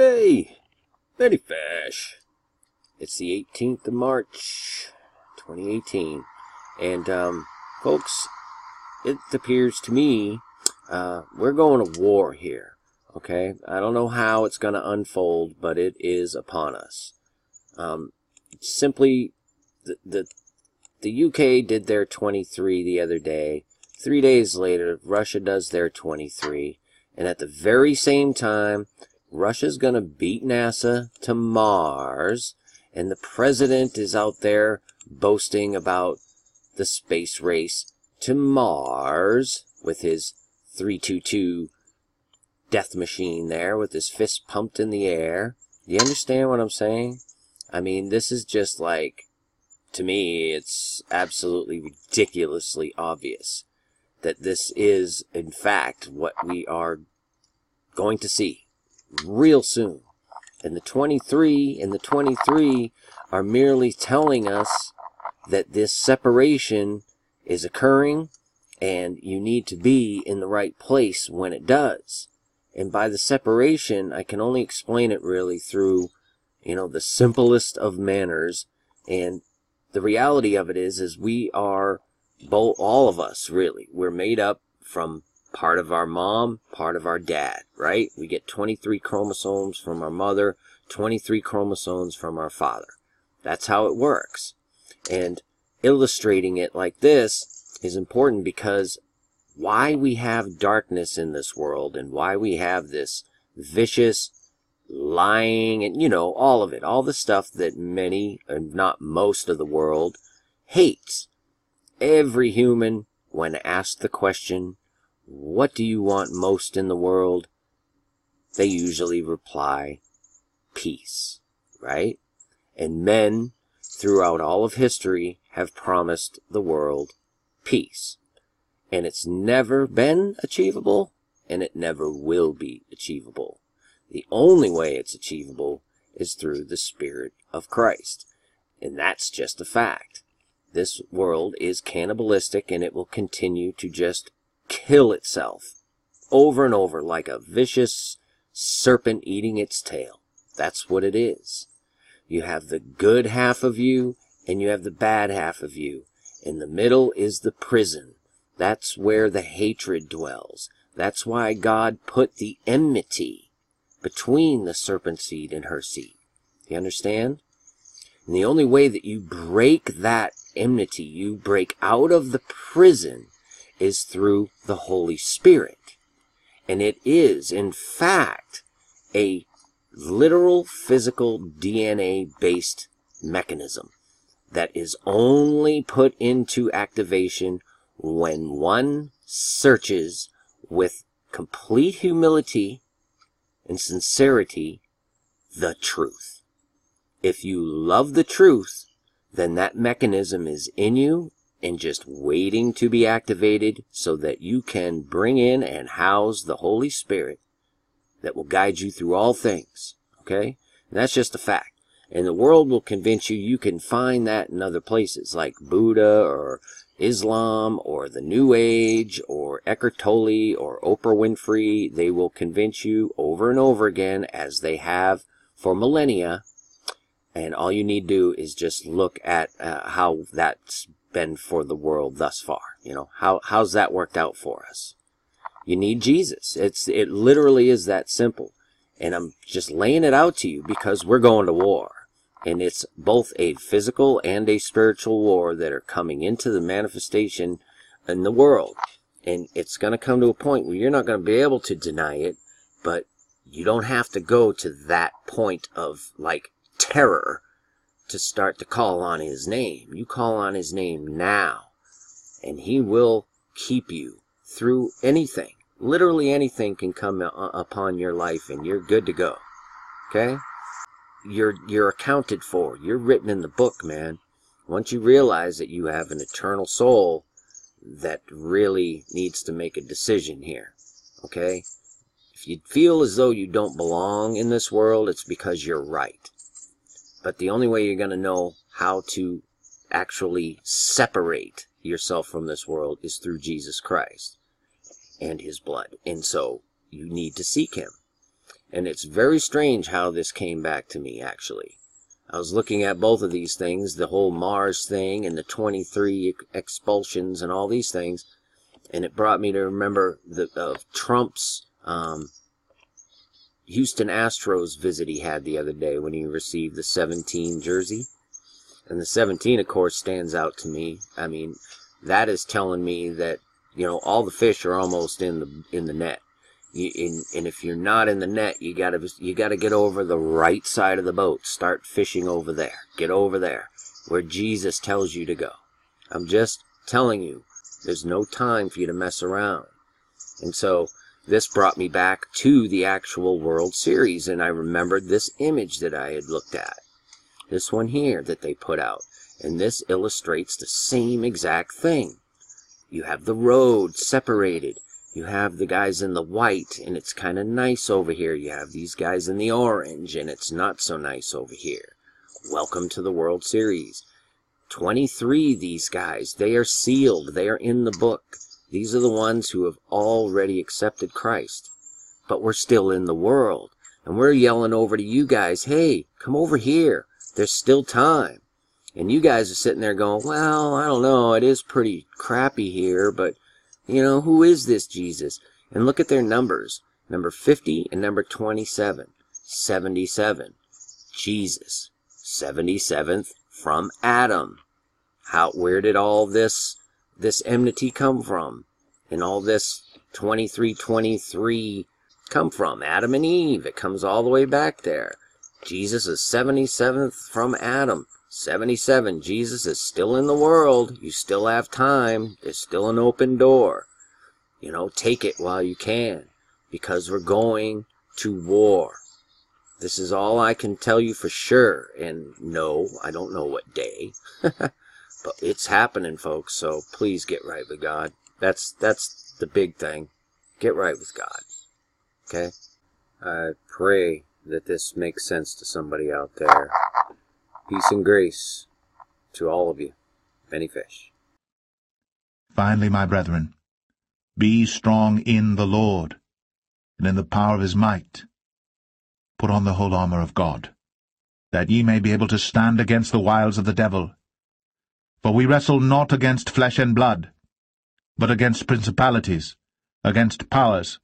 Hey, Many Fish. It's the 18th of March, 2018. And, um, folks, it appears to me, uh, we're going to war here. Okay? I don't know how it's going to unfold, but it is upon us. Um, simply, the, the, the UK did their 23 the other day. Three days later, Russia does their 23. And at the very same time, Russia's going to beat NASA to Mars, and the president is out there boasting about the space race to Mars with his 322 death machine there with his fist pumped in the air. You understand what I'm saying? I mean, this is just like, to me, it's absolutely ridiculously obvious that this is, in fact, what we are going to see real soon. And the 23 and the 23 are merely telling us that this separation is occurring and you need to be in the right place when it does. And by the separation, I can only explain it really through, you know, the simplest of manners. And the reality of it is, is we are both, all of us really, we're made up from part of our mom, part of our dad, right? We get 23 chromosomes from our mother, 23 chromosomes from our father. That's how it works. And illustrating it like this is important because why we have darkness in this world and why we have this vicious lying and, you know, all of it, all the stuff that many, and not most of the world hates. Every human, when asked the question, what do you want most in the world? They usually reply, peace, right? And men, throughout all of history, have promised the world peace. And it's never been achievable, and it never will be achievable. The only way it's achievable is through the Spirit of Christ. And that's just a fact. This world is cannibalistic and it will continue to just kill itself over and over like a vicious serpent eating its tail. That's what it is. You have the good half of you and you have the bad half of you. In the middle is the prison. That's where the hatred dwells. That's why God put the enmity between the serpent seed and her seed. You understand? And the only way that you break that enmity, you break out of the prison, is through the Holy Spirit. And it is, in fact, a literal physical DNA based mechanism that is only put into activation when one searches with complete humility and sincerity the truth. If you love the truth, then that mechanism is in you and just waiting to be activated so that you can bring in and house the Holy Spirit that will guide you through all things. Okay? And that's just a fact. And the world will convince you you can find that in other places like Buddha or Islam or the New Age or Eckhart Tolle or Oprah Winfrey. They will convince you over and over again as they have for millennia. And all you need to do is just look at uh, how that's been for the world thus far. You know, how, how's that worked out for us? You need Jesus. It's, it literally is that simple. And I'm just laying it out to you because we're going to war. And it's both a physical and a spiritual war that are coming into the manifestation in the world. And it's going to come to a point where you're not going to be able to deny it, but you don't have to go to that point of like terror to start to call on his name. You call on his name now, and he will keep you through anything. Literally anything can come upon your life, and you're good to go. Okay? You're, you're accounted for. You're written in the book, man. Once you realize that you have an eternal soul that really needs to make a decision here. Okay? If you feel as though you don't belong in this world, it's because you're right. But the only way you're going to know how to actually separate yourself from this world is through Jesus Christ and his blood. And so you need to seek him. And it's very strange how this came back to me, actually. I was looking at both of these things, the whole Mars thing and the 23 expulsions and all these things, and it brought me to remember the, of Trump's um, Houston Astros visit he had the other day when he received the 17 jersey. And the 17, of course, stands out to me. I mean, that is telling me that, you know, all the fish are almost in the in the net. You, and, and if you're not in the net, you gotta you gotta get over the right side of the boat. Start fishing over there. Get over there, where Jesus tells you to go. I'm just telling you, there's no time for you to mess around. And so this brought me back to the actual World Series, and I remembered this image that I had looked at. This one here that they put out. And this illustrates the same exact thing. You have the road separated you have the guys in the white, and it's kind of nice over here. You have these guys in the orange, and it's not so nice over here. Welcome to the World Series. 23, these guys, they are sealed. They are in the book. These are the ones who have already accepted Christ. But we're still in the world. And we're yelling over to you guys, hey, come over here. There's still time. And you guys are sitting there going, well, I don't know. It is pretty crappy here, but you know, who is this Jesus? And look at their numbers. Number 50 and number 27. 77. Jesus. 77th from Adam. How, where did all this, this enmity come from? And all this 2323 come from? Adam and Eve. It comes all the way back there. Jesus is 77th from Adam. 77. Jesus is still in the world. You still have time. There's still an open door. You know, take it while you can. Because we're going to war. This is all I can tell you for sure. And no, I don't know what day. it's happening, folks. So please get right with God. That's, that's the big thing. Get right with God. Okay? I pray that this makes sense to somebody out there. Peace and grace to all of you. Many Fish. Finally, my brethren, be strong in the Lord, and in the power of his might. Put on the whole armour of God, that ye may be able to stand against the wiles of the devil. For we wrestle not against flesh and blood, but against principalities, against powers,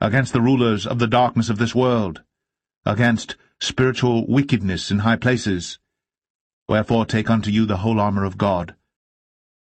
against the rulers of the darkness of this world, against spiritual wickedness in high places. Wherefore take unto you the whole armour of God,